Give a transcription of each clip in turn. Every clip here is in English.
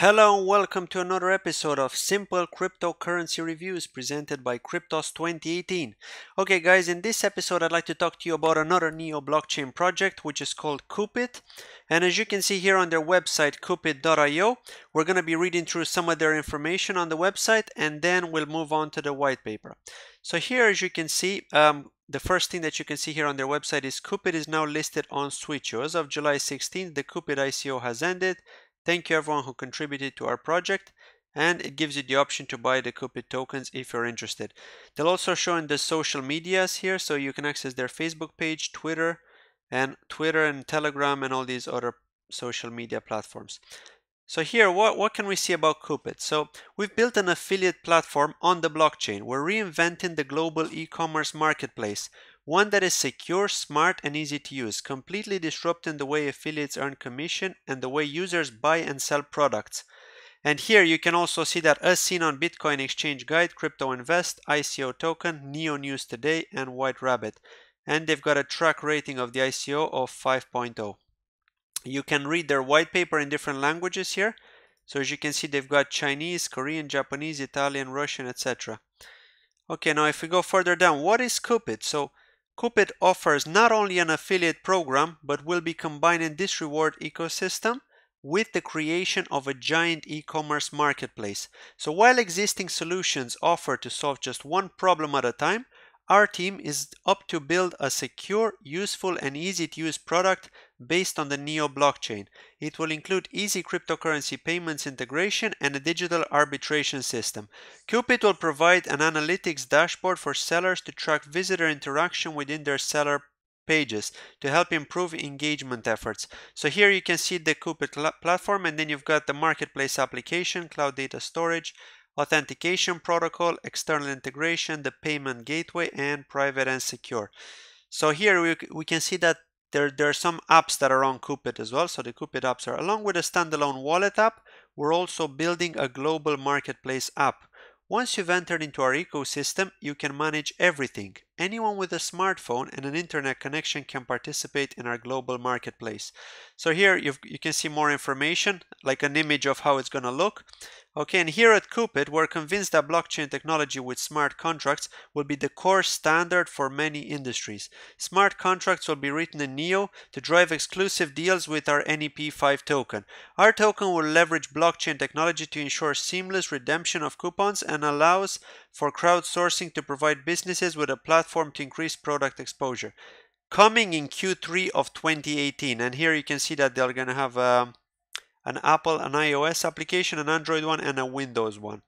Hello and welcome to another episode of Simple Cryptocurrency Reviews presented by Cryptos 2018. Okay guys, in this episode I'd like to talk to you about another Neo blockchain project which is called Coupit. And as you can see here on their website coupit.io, we're going to be reading through some of their information on the website and then we'll move on to the white paper. So here as you can see, um, the first thing that you can see here on their website is Coupit is now listed on Switcheo. As of July 16th, the Coupit ICO has ended Thank you everyone who contributed to our project and it gives you the option to buy the Coupit tokens if you're interested. They'll also show in the social medias here so you can access their Facebook page, Twitter, and Twitter and Telegram and all these other social media platforms. So here, what, what can we see about Coupit? So we've built an affiliate platform on the blockchain. We're reinventing the global e-commerce marketplace one that is secure, smart, and easy to use, completely disrupting the way affiliates earn commission and the way users buy and sell products. And here you can also see that as seen on Bitcoin Exchange Guide, Crypto Invest, ICO Token, Neo News Today, and White Rabbit. And they've got a track rating of the ICO of 5.0. You can read their white paper in different languages here. So as you can see, they've got Chinese, Korean, Japanese, Italian, Russian, etc. Okay, now if we go further down, what is Coupit? So Coupit offers not only an affiliate program, but will be combining this reward ecosystem with the creation of a giant e-commerce marketplace. So while existing solutions offer to solve just one problem at a time, our team is up to build a secure, useful, and easy to use product based on the NEO blockchain. It will include easy cryptocurrency payments integration and a digital arbitration system. Coupit will provide an analytics dashboard for sellers to track visitor interaction within their seller pages to help improve engagement efforts. So here you can see the Coupit platform and then you've got the marketplace application, cloud data storage, authentication protocol, external integration, the payment gateway, and private and secure. So here we, we can see that there, there are some apps that are on Coupit as well. So the Coupit apps are along with a standalone wallet app, we're also building a global marketplace app. Once you've entered into our ecosystem, you can manage everything. Anyone with a smartphone and an internet connection can participate in our global marketplace. So here you can see more information, like an image of how it's going to look. Okay, and here at Coupit, we're convinced that blockchain technology with smart contracts will be the core standard for many industries. Smart contracts will be written in NEO to drive exclusive deals with our NEP5 token. Our token will leverage blockchain technology to ensure seamless redemption of coupons and allows for crowdsourcing to provide businesses with a platform to increase product exposure. Coming in Q3 of 2018, and here you can see that they're going to have um, an Apple, an iOS application, an Android one, and a Windows one.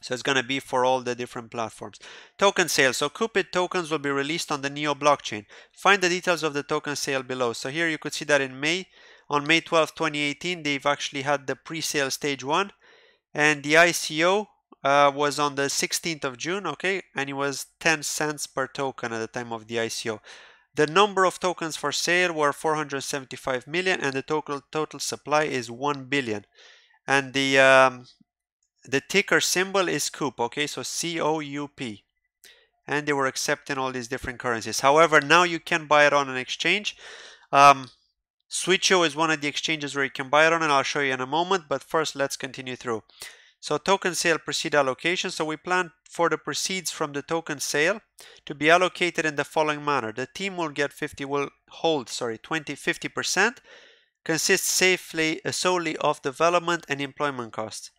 So it's going to be for all the different platforms. Token sale. So Coupit tokens will be released on the Neo blockchain. Find the details of the token sale below. So here you could see that in May, on May 12, 2018, they've actually had the pre-sale stage one. And the ICO uh, was on the 16th of June, okay? And it was 10 cents per token at the time of the ICO. The number of tokens for sale were 475 million and the total total supply is 1 billion. And the um, the ticker symbol is COUP, okay? So C-O-U-P. And they were accepting all these different currencies. However, now you can buy it on an exchange. Um, Switcheo is one of the exchanges where you can buy it on and I'll show you in a moment. But first, let's continue through. So token sale proceed allocation. So we plan for the proceeds from the token sale to be allocated in the following manner. The team will get 50 will hold sorry 20 50% consists safely uh, solely of development and employment costs.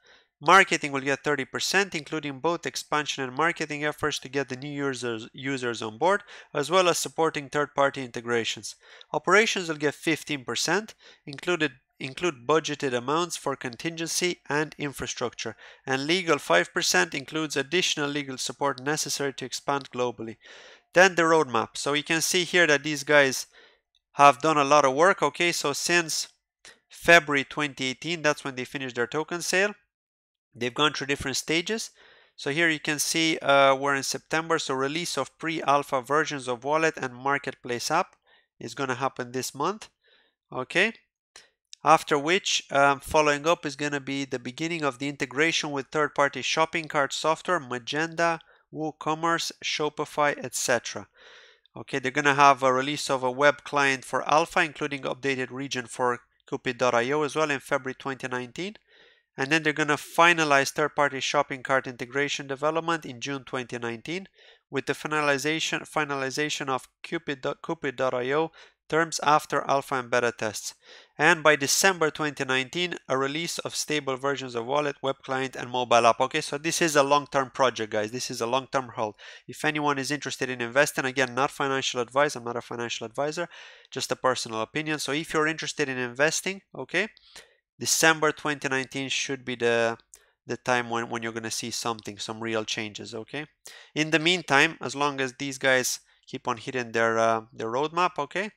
Marketing will get 30%, including both expansion and marketing efforts to get the new users, users on board, as well as supporting third-party integrations. Operations will get 15%, included include budgeted amounts for contingency and infrastructure, and legal 5% includes additional legal support necessary to expand globally. Then the roadmap. So you can see here that these guys have done a lot of work. Okay, so since February 2018, that's when they finished their token sale. They've gone through different stages. So here you can see uh, we're in September, so release of pre-alpha versions of wallet and marketplace app is going to happen this month. Okay, after which, um, following up is going to be the beginning of the integration with third-party shopping cart software, Magento, WooCommerce, Shopify, etc. Okay, they're going to have a release of a web client for alpha, including updated region for Coupit.io as well in February 2019. and then they're going to finalize third-party shopping cart integration development in June 2019 with the finalization finalization of Coupit.io terms after alpha and beta tests. And by December 2019, a release of stable versions of wallet, web client, and mobile app. Okay, so this is a long-term project, guys. This is a long-term hold. If anyone is interested in investing, again, not financial advice. I'm not a financial advisor, just a personal opinion. So if you're interested in investing, okay, December 2019 should be the the time when, when you're going to see something, some real changes, okay? In the meantime, as long as these guys keep on hitting their uh, their roadmap, okay,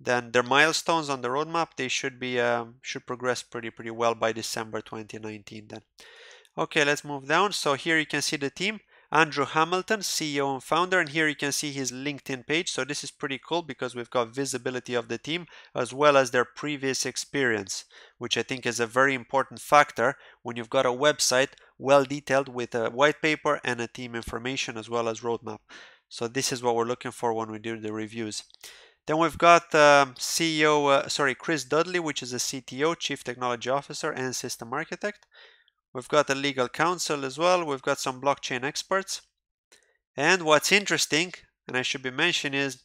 then their milestones on the roadmap, they should be um, should progress pretty pretty well by December 2019 then. Okay, let's move down. So here you can see the team. Andrew Hamilton, CEO and founder, and here you can see his LinkedIn page. So this is pretty cool because we've got visibility of the team as well as their previous experience, which I think is a very important factor when you've got a website well detailed with a white paper and a team information as well as roadmap. So this is what we're looking for when we do the reviews. Then we've got um, CEO, uh, sorry, Chris Dudley, which is a CTO, Chief Technology Officer and System Architect. We've got a legal counsel as well. We've got some blockchain experts. And what's interesting, and I should be mentioned, is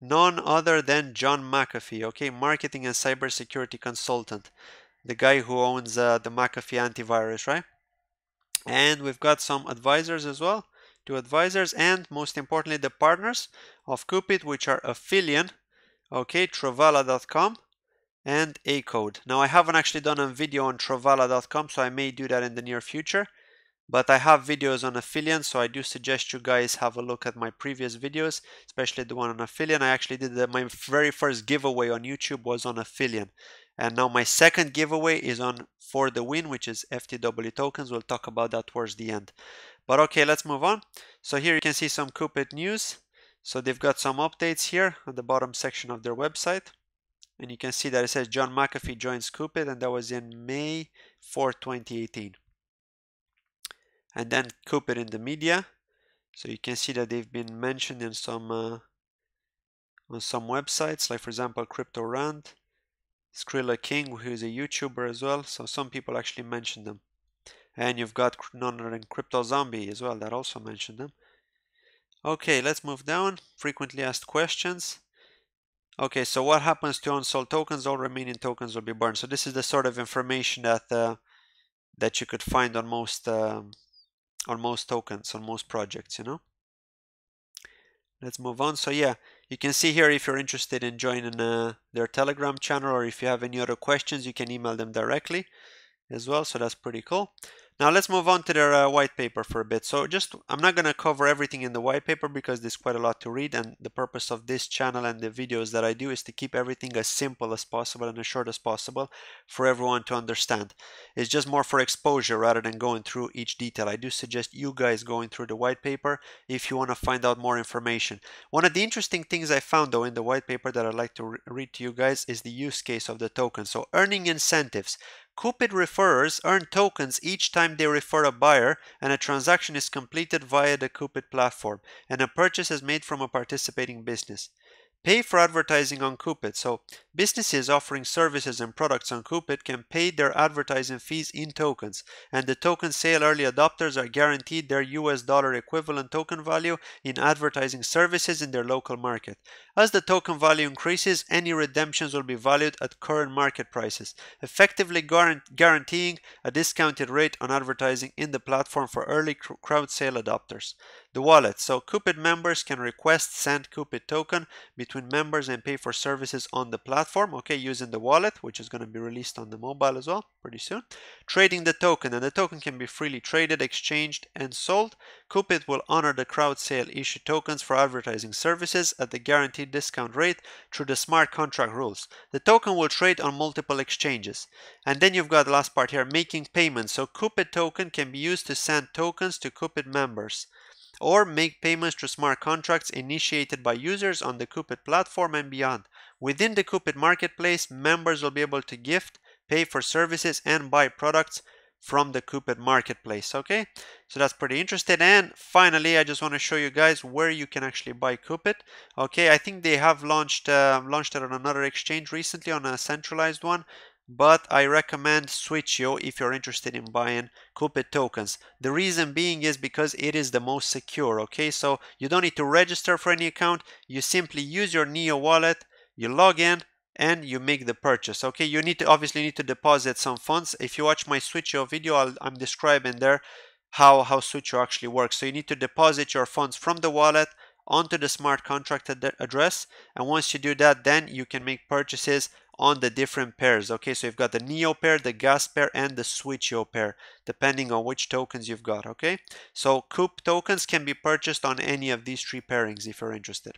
none other than John McAfee, okay, marketing and cybersecurity consultant, the guy who owns uh, the McAfee antivirus, right? And we've got some advisors as well to advisors and most importantly the partners of Coupit which are Aphelion, okay, Travala.com and Acode. Now I haven't actually done a video on Travala.com so I may do that in the near future but I have videos on Aphelion so I do suggest you guys have a look at my previous videos especially the one on Aphelion. I actually did the, my very first giveaway on YouTube was on Aphelion and now my second giveaway is on For the Win which is FTW tokens. We'll talk about that towards the end. But okay, let's move on. So here you can see some Coupit news. So they've got some updates here on the bottom section of their website. And you can see that it says John McAfee joins Coupit and that was in May 4, 2018. And then Coupit in the media. So you can see that they've been mentioned in some uh, on some websites, like for example Crypto Rant, Skrilla King, who is a YouTuber as well. So some people actually mention them. And you've got none other than Crypto Zombie as well, that also mentioned them. Okay, let's move down. Frequently asked questions. Okay, so what happens to unsold tokens? All remaining tokens will be burned. So this is the sort of information that uh, that you could find on most um, on most tokens, on most projects, you know. Let's move on. So yeah, you can see here if you're interested in joining uh, their Telegram channel or if you have any other questions, you can email them directly as well. So that's pretty cool. Now let's move on to their uh, white paper for a bit. So just, I'm not going to cover everything in the white paper because there's quite a lot to read and the purpose of this channel and the videos that I do is to keep everything as simple as possible and as short as possible for everyone to understand. It's just more for exposure rather than going through each detail. I do suggest you guys going through the white paper if you want to find out more information. One of the interesting things I found though in the white paper that I'd like to re read to you guys is the use case of the token. So earning incentives. Coupit referrers earn tokens each time they refer a buyer and a transaction is completed via the Coupit platform and a purchase is made from a participating business. Pay for advertising on Coupit. So businesses offering services and products on Coupit can pay their advertising fees in tokens, and the token sale early adopters are guaranteed their US dollar equivalent token value in advertising services in their local market. As the token value increases, any redemptions will be valued at current market prices, effectively guaranteeing a discounted rate on advertising in the platform for early crowd sale adopters. The wallet. So Coupit members can request send Coupit token between members and pay for services on the platform, okay, using the wallet, which is going to be released on the mobile as well pretty soon. Trading the token, and the token can be freely traded, exchanged, and sold. Coupit will honor the crowd sale issue tokens for advertising services at the guaranteed discount rate through the smart contract rules. The token will trade on multiple exchanges. And then you've got the last part here, making payments. So Coupit token can be used to send tokens to Coupit members or make payments through smart contracts initiated by users on the Coupit platform and beyond. Within the Coupit marketplace, members will be able to gift, pay for services, and buy products from the Coupit marketplace. Okay, so that's pretty interesting. And finally, I just want to show you guys where you can actually buy Coupit. Okay, I think they have launched uh, launched it on another exchange recently on a centralized one but I recommend Switcheo if you're interested in buying Coupit tokens. The reason being is because it is the most secure, okay? So you don't need to register for any account. You simply use your Neo wallet, you log in, and you make the purchase okay you need to obviously need to deposit some funds if you watch my Switcheo video i am describing there how how Switcheo actually works so you need to deposit your funds from the wallet onto the smart contract ad address and once you do that then you can make purchases on the different pairs okay so you've got the neo pair the gas pair and the Switcheo pair depending on which tokens you've got okay so coop tokens can be purchased on any of these three pairings if you're interested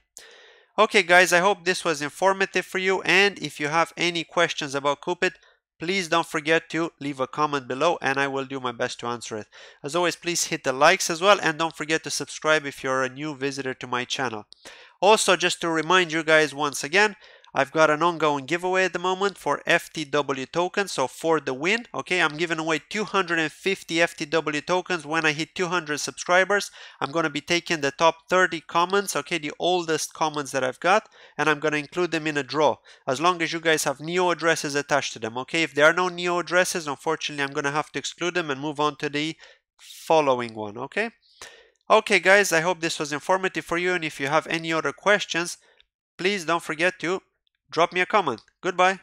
Okay guys, I hope this was informative for you and if you have any questions about Coupit, please don't forget to leave a comment below and I will do my best to answer it. As always, please hit the likes as well and don't forget to subscribe if you're a new visitor to my channel. Also, just to remind you guys once again, I've got an ongoing giveaway at the moment for FTW tokens. So for the win, okay, I'm giving away 250 FTW tokens when I hit 200 subscribers. I'm going to be taking the top 30 comments, okay, the oldest comments that I've got, and I'm going to include them in a draw as long as you guys have Neo addresses attached to them, okay? If there are no Neo addresses, unfortunately, I'm going to have to exclude them and move on to the following one, okay? Okay, guys, I hope this was informative for you, and if you have any other questions, please don't forget to drop me a comment. Goodbye.